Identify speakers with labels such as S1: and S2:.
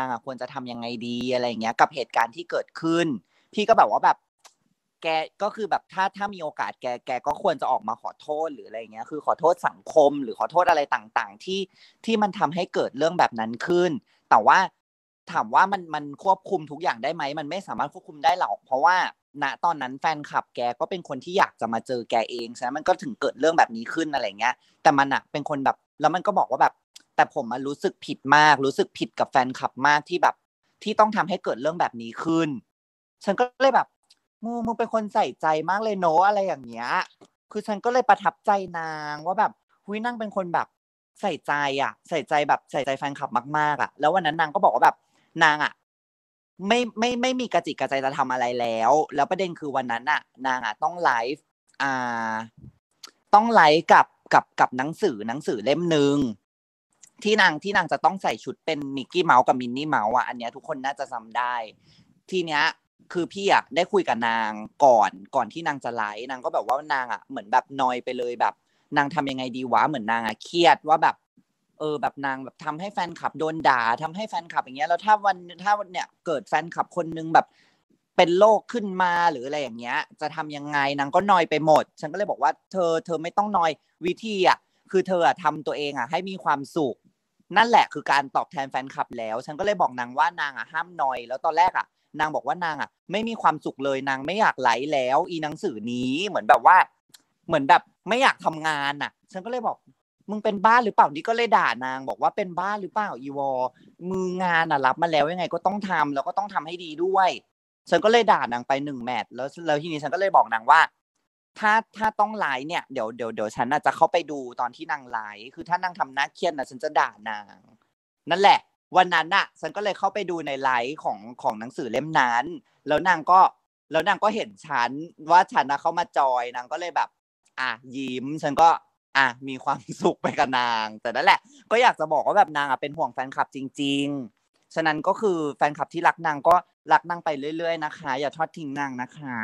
S1: างอะควรจะทำยังไงดีอะไรเงี้ย กับเหตุการณ์ที่เกิดขึ้น พี่ก็แบบว่าแบบ แกก็คือแบบถ้าถ้ามีโอกาสแกแกก็ควรจะออกมาขอโทษหรืออะไรเงี้ย คือขอโทษสังคม หรือขอโทษอะไรต่างๆ ที่ที่มันทำให้เกิดเรื่องแบบนั้นขึ้น แต่ว่าถามว่ามันมันควบคุมทุกอย่างได้ไหมมันไม่สามารถควบคุมได้หรอก เพราะว่าณตอนนั้นแฟนคลับแกก็เป็นคนที่อยากจะมาเจอแกเองใช่ไหมมันก็ถึงเกิดเรื่องแบบนี้ขึ้นอะไรเงี้ย แต่มันอะเป็นคนแบบแล้วมันก็บอกว่าแบบ แต่ผมมันรู้สึกผิดมาก รู้สึกผิดกับแฟนคลับมากที่แบบ ที่ต้องทำให้เกิดเรื่องแบบนี้ขึ้น ฉันก็เลยแบบมึงมึงเป็นคนใส่ใจมากเลยโนอะไรอย่างเงี้ย คือฉันก็เลยประทับใจนางว่าแบบหุยนั่งเป็นคนแบบใส่ใจอะ ใส่ใจแบบใส่ใจแฟนคลับมากๆอะ แล้ววันนั้นนางก็บอกว่าแบบนางอะไม่ไม่ไม่มีกระจิกกระใจจะทำอะไรแล้ว แล้วประเด็นคือวันนั้นอะ นางอะต้องไลฟ์อ่า ต้องไลฟ์กับกับกับหนังสือหนังสือเล่มหนึ่ง ที่นางที่นางจะต้องใส่ชุดเป็นมิกกี้เมาส์กับมินนี่เมาส์อะอันเนี้ยทุกคนน่าจะจำได้ ทีเนี้ยคือพี่อะได้คุยกับนางก่อนก่อนที่นางจะไลฟ์นางก็แบบว่านางอะเหมือนแบบนอยไปเลยแบบ นางทำยังไงดีวะเหมือนนางอะเครียดว่าแบบ เออแบบนางแบบทำให้แฟนคลับโดนด่าทำให้แฟนคลับอย่างเงี้ยแล้วถ้าวันถ้าวันเนี่ยเกิดแฟนคลับคนนึงแบบเป็นโรคขึ้นมาหรืออะไรอย่างเงี้ย จะทำยังไงนางก็นอยไปหมด ฉันก็เลยบอกว่าเธอเธอไม่ต้องนอยวิธีอะคือเธออะทำตัวเองอะให้มีความสุข นั่นแหละคือการตอบแทนแฟนคลับแล้ว ฉันก็เลยบอกนางว่านางอะห้ามนอย แล้วตอนแรกอะ นางบอกว่านางอะ ไม่มีความสุขเลยนางไม่อยากไลฟ์แล้ว อีหนังสือนี้เหมือนแบบว่า เหมือนแบบไม่อยากทำงานอะ ฉันก็เลยบอกมึงเป็นบ้าหรือเปล่านี่ก็เลยด่านาง บอกว่าเป็นบ้าหรือเปล่าอีวอมืองานอะรับมาแล้วยังไงก็ต้องทำแล้วก็ต้องทำให้ดีด้วย ฉันก็เลยด่านางไปหนึ่งแมตช์แล้วแล้วทีนี้ฉันก็เลยบอกนางว่า ถ้าถ้าต้องไลฟ์เนี่ยเดี๋ยวเดี๋ยวเดี๋ยวฉันอาจจะเข้าไปดูตอนที่นางไลฟ์คือถ้านางทำหน้าเครียดนะฉันจะด่านาง นั่นแหละ วันนั้นน่ะ ฉันก็เลยเข้าไปดูในไลฟ์ของของหนังสือเล่มนั้น แล้วนางก็แล้วนางก็เห็นฉันว่าฉันนะเข้ามาจอยนางก็เลยแบบ อะยิ้ม ฉันก็อะมีความสุขไปกับนาง แต่นั่นแหละ ก็อยากจะบอกว่าแบบนางอะเป็นห่วงแฟนคลับจริง ๆ ฉะนั้นก็คือแฟนคลับที่รักนางก็รักนางไปเรื่อย ๆ นะคะ อย่าทอดทิ้งนางนะคะ